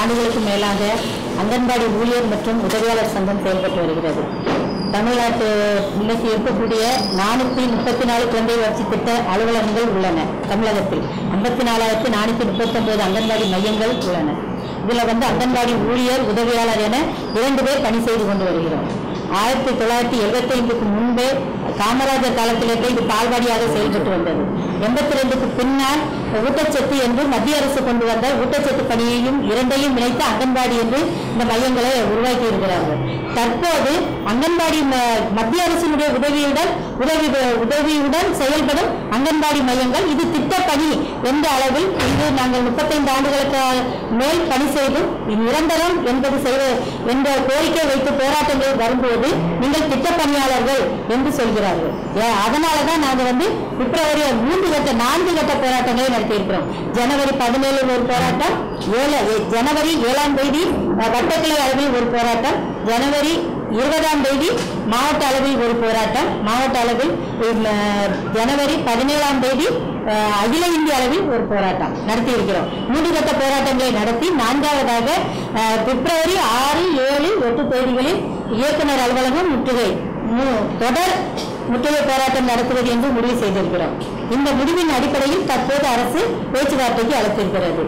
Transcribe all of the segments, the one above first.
ஆண்டுகளுக்கு மேலாக அங்கன்வாடி ஊழியர் மற்றும் உதவியாளர் சங்கம் செயல்பட்டு வருகிறது. தமிழ்நாட்டு இன்னைக்கு இருக்கக்கூடிய நானூற்றி முப்பத்தி நாலு குழந்தை வளர்ச்சி திட்ட அலுவலகங்கள் உள்ளன தமிழகத்தில். ஐம்பத்தி நாலாயிரத்தி நானூற்றி முப்பத்தொன்பது அங்கன்வாடி மையங்கள் உள்ளன. இதில் வந்து அங்கன்வாடி ஊழியர் உதவியாளர் என இரண்டு பேர் பணி செய்து கொண்டு வருகிறோம். ஆயிரத்தி தொள்ளாயிரத்தி எழுபத்தைந்துக்கு முன்பே காமராஜர் காலத்திலேயே இது பால்வாடியாக செயல்பட்டு வந்தது. எண்பத்தி ரெண்டுக்கு பின்னால் ஊட்டச்சத்து என்று மத்திய அரசு கொண்டு வந்த ஊட்டச்சத்து பணியையும் இரண்டையும் இணைத்து அங்கன்வாடி என்று இந்த மையங்களை உருவாக்கி இருக்கிறார்கள் தற்போது அங்கன்வாடி ம- மத்திய அரசினுடைய உதவியுடன் உதவி உதவியுடன் செயல்படும் அங்கன்வாடி மையங்கள். இது திட்டப்பணி என்ற அளவில் இது நாங்கள் முப்பத்தைந்து ஆண்டுகளுக்கு மேல் பணி செய்தும் நிரந்தரம் என்பது செய்த என்ற கோரிக்கை வைத்து போராட்டங்கள் வரும்போது நீங்கள் திட்டப்பணியாளர்கள் என்று சொல்கிறார்கள். ஏ- அதனால தான் நாங்கள் வந்து பிப்ரவரி மூன்று கட்ட நான்கு கட்ட போராட்டங்களை நடத்தியிருக்கிறோம். ஜனவரி பதினேழு ஒரு போராட்டம் ஏழு ஜனவரி ஏழாம் தேதி வட்டக்கிளை அளவில் ஒரு போராட்டம் ஜனவரி இருபதாம் தேதி மாவட்ட அளவில் ஒரு போராட்டம் மாவட்ட அளவில் ஜனவரி பதினேழாம் தேதி அஹ், அகில இந்திய அளவில் ஒரு போராட்டம் நடத்தி இருக்கிறோம் மூன்று கட்ட போராட்டங்களை நடத்தி நான்காவதாக அஹ், பிப்ரவரி ஆறு ஏழு எட்டு தேதிகளில் இயக்குனர் அலுவலகம் முற்றுகை மு- தொடர் முற்றுகை போராட்டம் நடத்துவது என்று முடிவு செய்திருக்கிறோம். இந்த முடிவின் அடிப்படையில் தற்போது அரசு பேச்சுவார்த்தைக்கு அழைத்திருக்கிறது.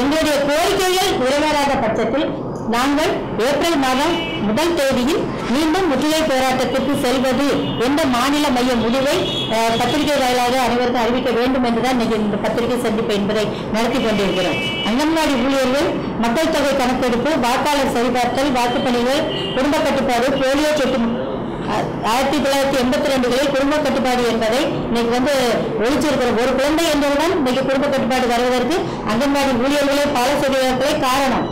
எங்களுடைய கோரிக்கைகள் நிறைவேறாத பட்சத்தில் நாங்கள் ஏப்ரல் மாதம் முதல் தேதியில் மீண்டும் முற்றுகை போராட்டத்திற்கு செல்வது என்ற மாநில மைய முடிவை அஹ், பத்திரிகை வாயிலாக அனைவருக்கும் அறிவிக்க வேண்டும் என்றுதான் இன்னைக்கு இந்த பத்திரிகை சந்திப்பு என்பதை நடத்தி கொண்டிருக்கிறோம். அங்கன்வாடி ஊழியர்கள் மக்கள் தொகை கணக்கெடுப்பு வாக்காளர் சரிபார்த்தல் வாக்குப்பணிகள் குடும்ப கட்டுப்பாடு போலியோ சொட்டு ஆயிரத்தி தொள்ளாயிரத்தி எண்பத்தி ரெண்டுகளில் குடும்ப கட்டுப்பாடு என்பதை இன்னைக்கு வந்து ஒழிச்சிருக்கிறோம். ஒரு குழந்தை என்றவுடன் இன்னைக்கு குடும்ப கட்டுப்பாடு வருவதற்கு அங்கன்வாடி ஊழியர்களே பல செய்வதற்களே காரணம்.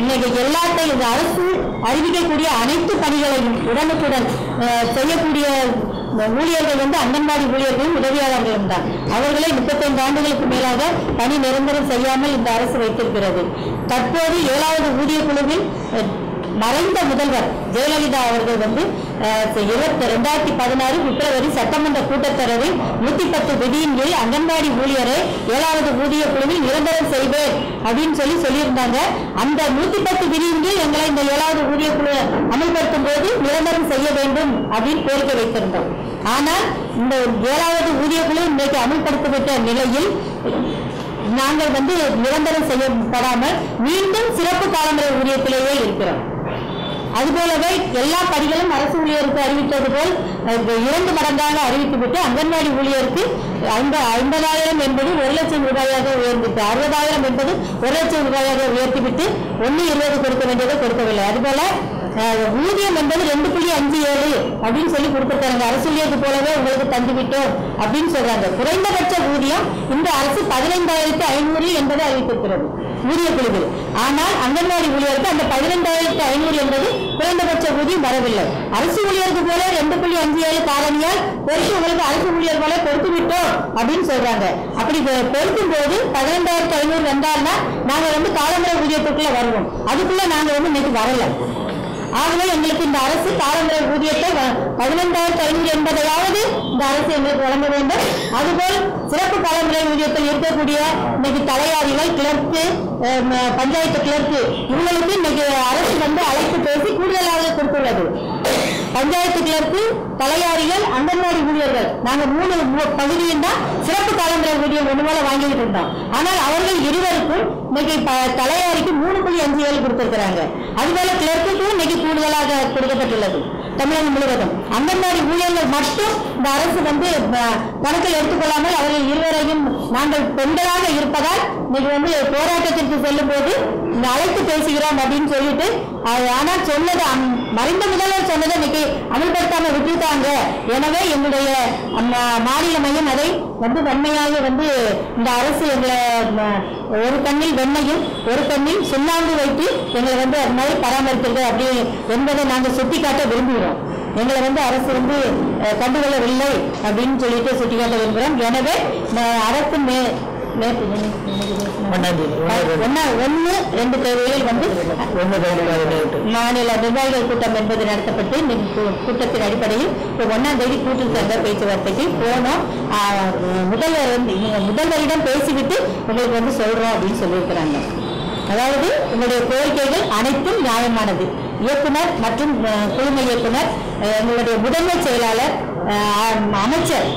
இன்னைக்கு எல்லாத்தையும் இந்த அரசு அறிவிக்கக்கூடிய அனைத்து பணிகளையும் உடனுக்குடன் செய்யக்கூடிய ஊழியர்கள் வந்து அங்கன்வாடி ஊழியர்களும் உதவியாளர்களும் தான். அவர்களை முப்பத்தைந்து ஆண்டுகளுக்கு மேலாக பணி நிரந்தரம் செய்யாமல் இந்த அரசு வைத்திருக்கிறது. தற்போது ஏழாவது ஊதிய குழுவில் மறைந்த முதல்வர் ஜெயலலிதா அவர்கள் வந்து இருபத்தி ரெண்டாயிரத்தி பதினாறு பிப்ரவரி சட்டமன்ற கூட்டத்தொடரில் நூத்தி பத்து விதியின் கீழ் அங்கன்வாடி ஊழியரை ஏழாவது ஊதிய குழுவில் நிரந்தரம் செய்வேன் அப்படின்னு சொல்லி சொல்லியிருந்தாங்க. அந்த நூத்தி பத்து விதியின் கீழ் எங்களை இந்த ஏழாவது ஊதிய குழு அமல்படுத்தும் போது நிரந்தரம் செய்ய வேண்டும் அப்படின்னு கோரிக்கை வைத்திருந்தோம். ஆனால் இந்த ஏழாவது ஊதிய குழு இன்றைக்கு அமல்படுத்தப்பட்ட நிலையில் நாங்கள் வந்து நிரந்தரம் செய்யப்படாமல் மீண்டும் சிறப்பு காலமுறை ஊதியத்திலேயே இருக்கிறோம். அதுபோலவே எல்லா படிகளும் அரசு ஊழியருக்கு அறிவித்தது போல் இரண்டு மடங்காக அறிவித்துவிட்டு அங்கன்வாடி ஊழியருக்கு ஐம்ப ஐம்பதாயிரம் என்பது ஒரு லட்சம் ரூபாயாக உயர்ந்துட்டு அறுபதாயிரம் என்பது ஒரு லட்சம் ரூபாயாக உயர்த்திவிட்டு ஒன்று இருபது கொடுக்க வேண்டியதை கொடுக்கவில்லை. அதுபோல ஊதியம் என்பது ரெண்டு புள்ளி அஞ்சு ஏழு அப்படின்னு சொல்லி கொடுத்துருக்காங்க. அரசு ஊழியருக்கு போலவே உங்களுக்கு தந்துவிட்டோம் அப்படின்னு சொல்றாங்க. குறைந்தபட்ச ஊதியம் இந்த அரசு பதினைந்தாயிரத்தி ஐநூறு என்பதை அறிவித்திருக்கிறது. ஊதிய குழுவில். ஆனால் அங்கன்வாடி ஊழியருக்கு அந்த பதினைந்தாயிரத்தி ஐநூறு என்பது குறைந்தபட்ச ஊதியம் வரவில்லை. அரசு ஊழியருக்கு போல ரெண்டு புள்ளி அஞ்சு ஏழு காரணியால் பொறுத்து உங்களுக்கு அரசு ஊழியர் போல பொறுத்து விட்டோம் அப்படின்னு சொல்றாங்க. அப்படி பொறுக்கும் போது பதினைந்தாயிரத்தி ஐநூறு வந்தாருன்னா நாங்க வந்து காலமுறை ஊதியத்துக்குள்ள வருவோம். அதுக்குள்ள நாங்க வந்து இன்னைக்கு வரல. ஆகவே எங்களுக்கு இந்த அரசு காலமுறை ஊதியத்தை வ- பதினைந்தாயிரத்தி ஐநூறு என்பதையாவது இந்த அரசு எங்களுக்கு வழங்க வேண்டும். அதுபோல் சிறப்பு பாரம்பரிய ஊதியத்தில் இருக்கக்கூடிய இன்னைக்கு தலையாரிகள் கிளர்க்கு பஞ்சாயத்து கிளர்க்கு இவங்களுக்கு இன்னைக்கு அரசு வந்து அழைப்பு பேசி கூடுதலாக கொடுத்துள்ளது. பஞ்சாயத்து கிளர்க்கு தலையாரிகள் அங்கன்வாடி ஊழியர்கள். நாங்க மூணு மூ- பகுதியும் தான் சிறப்பு காலமுறை ஊதியம் ஒன்று மேல வாங்கிட்டு இருந்தோம். ஆனால் அவர்கள் இருவருக்கும் இன்னைக்கு ப- தலையாரிக்கு மூணு புள்ளி அஞ்சு ஏழு கொடுத்திருக்கிறாங்க. அதுபோல கிளர்க்குக்கும் இன்னைக்கு கூடுதலாக கொடுக்கப்பட்டுள்ளது. தமிழகம் முழுவதும். அங்கன்வாடி ஊழியர்கள் மட்டும் இந்த அரசு வந்து கணக்கில் எடுத்துக்கொள்ளாமல் அவர்கள் இருவரையும் நாங்கள் பெண்களாக இருப்பதால் இன்னைக்கு வந்து போராட்டத்திற்கு செல்லும் போது அழைத்து பேசுகிறோம் அப்படின்னு சொல்லிட்டு ஆனால் சொன்னது அம்- மறைந்த முதல்வர் சொன்னதை இன்னைக்கு அமல்படுத்தாம விட்டுட்டாங்க. எனவே எங்களுடைய அம்ம- மாநில மையம் அதை வந்து வன்மையாக வந்து இந்த அரசு எங்களை ஒரு கண்ணில் வெண்ணையும் ஒரு கண்ணில் சுண்ணாம்பு வைத்து எங்களை வந்து அது மாதிரி பராமரிக்கிறது அப்படி என்பதை நாங்கள் சுட்டிக்காட்ட விரும்புகிறோம். எங்களை வந்து அரசு வந்து கண்டுகொள்ளவில்லை அப்படின்னு சொல்லிட்டு சுட்டிக்காட்ட விரும்புகிறோம் எனவே அரசு மே மாநில நிர்வாகிகள் கூட்டம் என்பது நடத்தப்பட்டு கூட்டத்தின் அடிப்படையில் ஒன்னாம் தேதி கூட்டுச்சங்க பேச்சுவார்த்தைக்கு போனோம். முதல்வர் வந்து முதல்வரிடம் பேசிவிட்டு உங்களுக்கு வந்து சொல்றோம் அப்படின்னு சொல்லியிருக்கிறாங்க. அதாவது உங்களுடைய கோரிக்கைகள் அனைத்தும் நியாயமானது. இயக்குனர் மற்றும் குழும இயக்குனர் எங்களுடைய முதன்மை செயலாளர் அமைச்சர்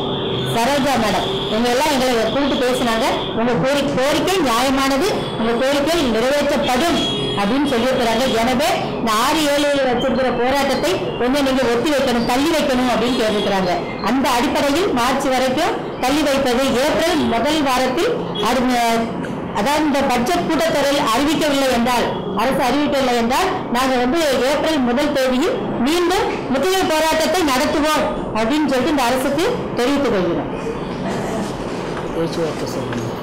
சரோஜா மேடம். இவங்க எல்லாம் எங்களை கூப்பிட்டு பேசினாங்க. உங்க கோரி கோரிக்கை நியாயமானது. உங்க கோரிக்கை நிறைவேற்றப்படும் அப்படின்னு சொல்லியிருக்கிறாங்க. எனவே இந்த ஆறு ஏழு வச்சிருக்கிற போராட்டத்தை கொஞ்சம் நீங்க ஒத்தி வைக்கணும் தள்ளி வைக்கணும் அப்படின்னு கேட்டிருக்கிறாங்க. அந்த அடிப்படையில் மார்ச் வரைக்கும் தள்ளி வைப்பது ஏப்ரல் முதல் வாரத்தில் அது அதாவது இந்த பட்ஜெட் கூட்டத்தொடரில் அறிவிக்கவில்லை என்றால் அரசு அறிவிக்கவில்லை என்றால் நாங்கள் வந்து ஏப்ரல் முதல் தேதியில் மீண்டும் முற்றுகை போராட்டத்தை நடத்துவோம் அப்படின்னு சொல்லிட்டு இந்த அரசுக்கு தெரிவித்துக் கொள்கிறோம். பேச்சுவார்த்தை செய்யணும்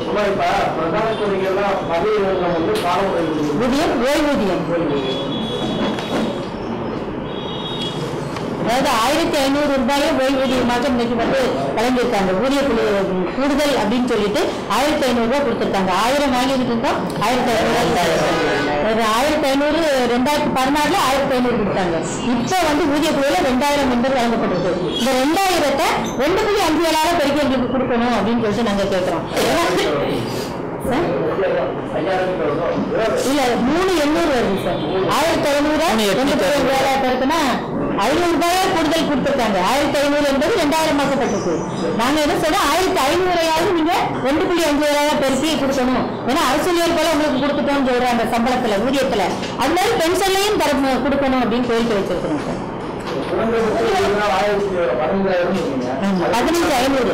சும்மா இப்ப அதாவது ஆயிரத்தி ஐநூறு ரூபாயை ஓய்வூதியமாக இன்னைக்கு வந்து வழங்கியிருக்காங்க. ஊதிய கூடுதல் அப்படின்னு சொல்லிட்டு ஆயிரத்தி ஐநூறு ரூபாய் கொடுத்துருக்காங்க. ஆயிரம் வாங்கிட்டு இருந்தோம் ஆயிரத்தி ஐநூறு ஆயிரத்தி ஐநூறு ரெண்டாயிரத்தி பதினாறுல ஆயிரத்தி ஐநூறு கொடுத்தாங்க. இப்போ வந்து ஊதிய குழுல ரெண்டாயிரம் என்பது வழங்கப்பட்டிருக்கு. இந்த ரெண்டாயிரத்தை ரெண்டு புள்ளி அஞ்சு ஏழால பெருக்கி எங்களுக்கு கொடுக்கணும் அப்படின்னு சொல்லிட்டு நாங்க கேட்கிறோம் இல்ல மூணு எண்ணூறு வருது சார். ஆயிரத்தி ஐநூறு ரெண்டு பேர் வேலை இருக்குன்னா ஐநூறு ரூபாயா கூடுதல் கொடுத்துருக்காங்க. ஆயிரத்தி ஐநூறு என்பது ரெண்டாயிரம் மாசப்பட்டிருக்கு. நாங்க என்ன சொல்றோம்? ஆயிரத்தி ஐநூறையாவது நீங்க ரெண்டு புள்ளி அஞ்சு ரூபாயா பெருசி கொடுக்கணும். ஏன்னா அரசியல் போல உங்களுக்கு கொடுத்துட்டோம்னு சொல்றாங்க சம்பளத்துல ஊதியத்துல. அது மாதிரி பென்ஷன்லையும் தர கொடுக்கணும் அப்படின்னு கோரிக்கை வச்சிருக்கிறோம். சார் பதினஞ்சு ஐநூறு.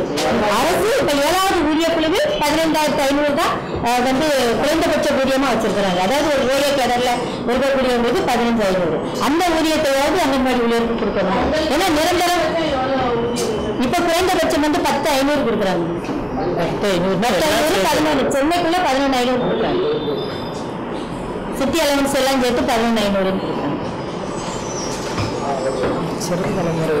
அரசு இப்ப ஏழாவது ஊதிய குழுவில் பதினைந்தாயிரத்தி ஐநூறு தான் வந்து குறைந்தபட்ச ஊதியமா வச்சிருக்கிறாங்க. அதாவது ஒரு ஏழை கடல்ல இருக்கக்கூடியவங்களுக்கு பதினஞ்சு ஐநூறு. அந்த ஊதியத்தையாவது அங்கன்வாடி ஊழியருக்கு கொடுக்கணும். ஏன்னா நிரந்தரம் இப்ப குறைந்தபட்சம் வந்து பத்து ஐநூறு கொடுக்குறாங்க. பத்து ஐநூறு. பதினொன்று சென்னைக்குள்ள பதினொன்று ஐநூறு கொடுக்குறாங்க. சிட்டி அலவன்ஸ் எல்லாம் சேர்த்து பதினொன்று ஐநூறு. சிறு தலைமுறை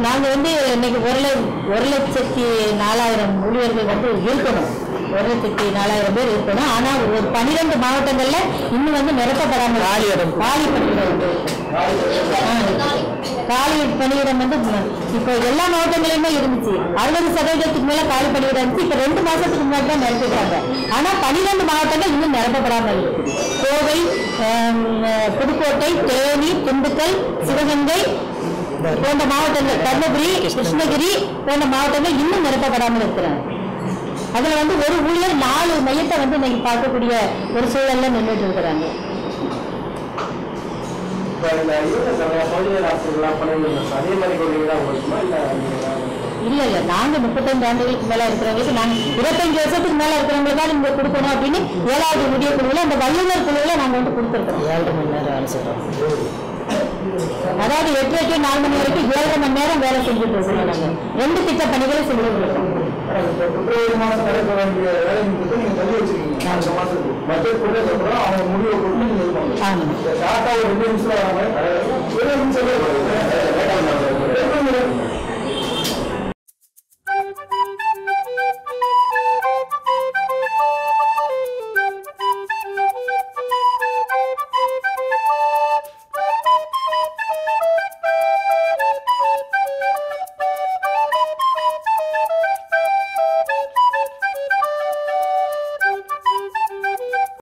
நாங்க வந்து இன்னைக்கு ஒரு ல- ஒரு லட்சத்தி நாலாயிரம் ஊழியர்கள் வந்து இருக்கணும். ஒரு லட்சத்தி நாலாயிரம் பேர் இருக்கணும். ஆனா ஒரு பன்னிரெண்டு மாவட்டங்கள்ல இன்னும் வந்து நிரப்பப்படாம காலி இடம். காலி காலி பணியிடம் வந்து இப்போ எல்லா மாவட்டங்களிலுமே இருந்துச்சு. அறுபது சதவீதத்துக்கு மேல காலி பணியிடம் இருந்துச்சு. இப்ப ரெண்டு மாசத்துக்கு முன்னாடி தான் நிரப்பிட்டாங்க. ஆனா பன்னிரெண்டு மாவட்டங்கள் இன்னும் நிரப்பப்படாமல் இருக்கு. கோவை புதுக்கோட்டை தேனி திண்டுக்கல் சிவகங்கை போன்ற மாவட்டங்கள் தர்மபுரி கிருஷ்ணகிரி போன்ற மாவட்டங்கள் இன்னும் நிரப்பப்படாமல் இருக்கிறாங்க. அதுல வந்து ஒரு ஊழியர் நாலு மையத்தை வந்து இன்னைக்கு பார்க்கக்கூடிய ஒரு சூழல்ல நின்றுட்டு இருக்கிறாங்க. இல்ல இல்ல இல்ல. நாங்க முப்பத்தஞ்சு ஆண்டுகளுக்கு மேல இருக்கிறவங்களுக்கு நாங்க இருபத்தஞ்சு வருஷத்துக்கு மேல இருக்கிறவங்களுக்கு தான் நீங்க கொடுக்கணும் அப்படின்னு ஏழாவது ஊதிய குழுவில் அந்த வல்லுநர் குழுவில் நாங்க வந்து கொடுத்துருக்கோம். ஏழரை மணி நேரம் வேலை அதாவது எட்டு எட்டு நாலு மணி வரைக்கும் ஏழரை மணி நேரம் வேலை செஞ்சுட்டு இருக்கோம் நாங்க. ரெண்டு திட்ட பணிகளை செஞ்சுட்டு இருக்கோம் இப்ப பிப்ரவரி மாசம் நடக்க வேண்டிய வேலை நிறுத்தத்தை நீங்க தள்ளி வச்சிருக்கீங்க. அடுத்த மாசத்துக்கு பட்ஜெட் கூட அப்புறம் அவங்க முடிவை இது ரெண்டு நிமிஷம்